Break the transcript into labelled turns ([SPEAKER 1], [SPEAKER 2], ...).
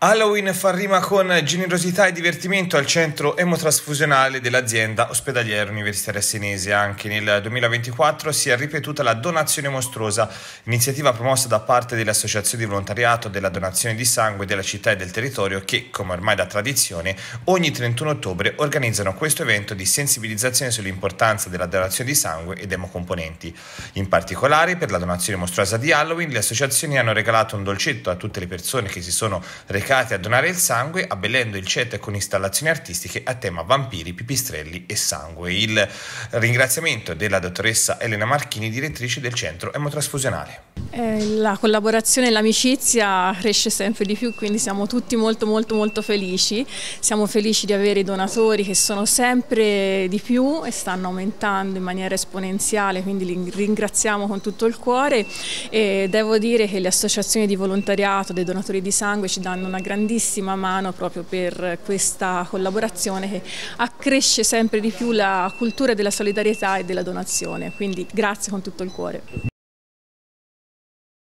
[SPEAKER 1] Halloween fa rima con generosità e divertimento al centro emotrasfusionale dell'azienda ospedaliera universitaria senese. Anche nel 2024 si è ripetuta la donazione mostruosa, iniziativa promossa da parte delle associazioni di volontariato della donazione di sangue della città e del territorio che, come ormai da tradizione, ogni 31 ottobre organizzano questo evento di sensibilizzazione sull'importanza della donazione di sangue ed emocomponenti. In particolare, per la donazione mostruosa di Halloween, le associazioni hanno regalato un dolcetto a tutte le persone che si sono recate recati a donare il sangue, abbellendo il CET con installazioni artistiche a tema vampiri, pipistrelli e sangue. Il ringraziamento della dottoressa Elena Marchini, direttrice del centro emotrasfusionale.
[SPEAKER 2] Eh, la collaborazione e l'amicizia cresce sempre di più, quindi siamo tutti molto molto molto felici. Siamo felici di avere i donatori che sono sempre di più e stanno aumentando in maniera esponenziale, quindi li ringraziamo con tutto il cuore e devo dire che le associazioni di volontariato dei donatori di sangue ci danno una una grandissima mano proprio per questa collaborazione che accresce sempre di più la cultura della solidarietà e della donazione, quindi grazie con tutto il cuore.